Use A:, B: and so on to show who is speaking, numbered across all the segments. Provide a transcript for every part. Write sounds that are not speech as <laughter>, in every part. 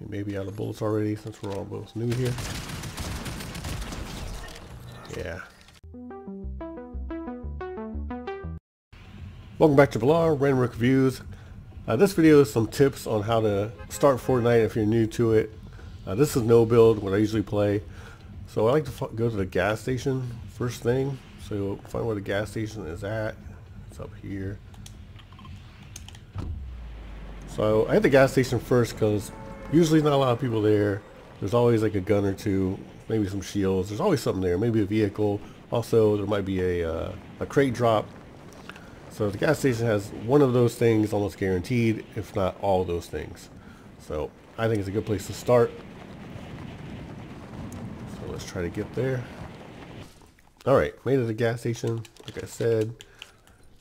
A: You may be out of bullets already since we're all both new here. Yeah. Welcome back to Blar, Random Reviews. Uh, this video is some tips on how to start Fortnite if you're new to it. Uh, this is no build, what I usually play. So I like to go to the gas station first thing. So find where the gas station is at. It's up here. So I hit the gas station first because usually not a lot of people there. There's always like a gun or two, maybe some shields. There's always something there, maybe a vehicle. Also, there might be a, uh, a crate drop. So the gas station has one of those things almost guaranteed, if not all those things. So I think it's a good place to start. So let's try to get there. Alright, made it to the gas station. Like I said,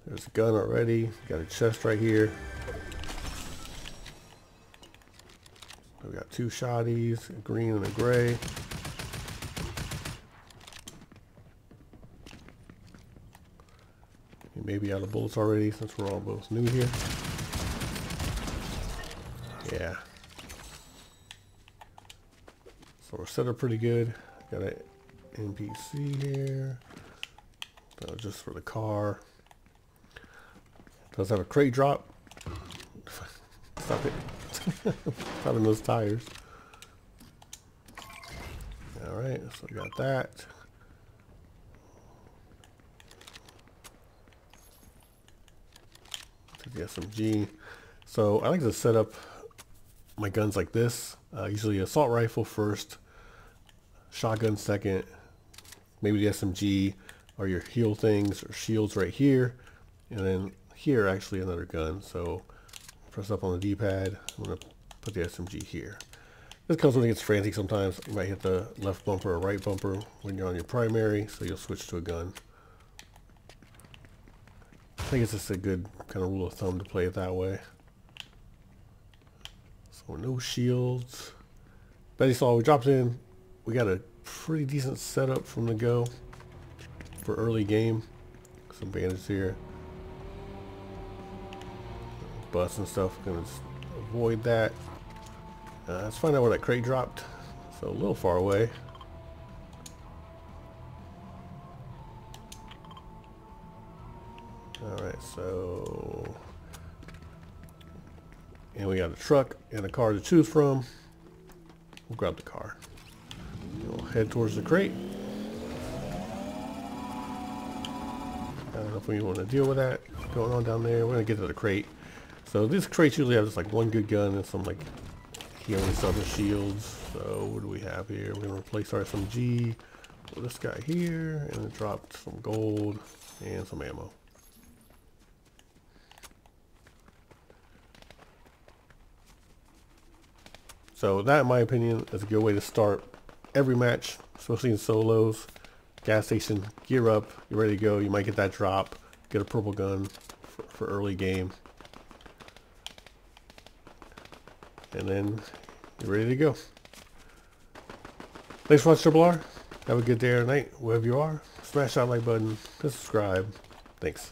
A: there's a gun already. Got a chest right here. We got two shotties, a green and a gray. You may be out of bullets already since we're all both new here. Yeah. So we're set up pretty good. Got an NPC here. Uh, just for the car. Does have a crate drop. <laughs> Stop it. <laughs> In those tires. Alright, so we got that. Take the SMG. So I like to set up my guns like this. Uh, usually assault rifle first, shotgun second, maybe the SMG or your heal things or shields right here. And then here actually another gun. So press up on the D-pad. I'm going to put the SMG here. This comes when it gets frantic sometimes. You might hit the left bumper or right bumper when you're on your primary, so you'll switch to a gun. I think it's just a good kind of rule of thumb to play it that way. So no shields. Betty saw we dropped in. We got a pretty decent setup from the go for early game. Some bandits here bus and stuff. Gonna avoid that. Uh, let's find out where that crate dropped. So a little far away. Alright, so... And we got a truck and a car to choose from. We'll grab the car. We'll head towards the crate. I don't know if we want to deal with that going on down there. We're going to get to the crate. So these crates usually have just like one good gun and some like healing stuff and shields. So what do we have here? We're gonna replace our SMG with this guy here and dropped some gold and some ammo. So that in my opinion is a good way to start every match, especially in solos. Gas station, gear up, you're ready to go. You might get that drop, get a purple gun for, for early game. and then you're ready to go. Thanks for watching Triple R. Have a good day or night, wherever you are. Smash that like button, subscribe. Thanks.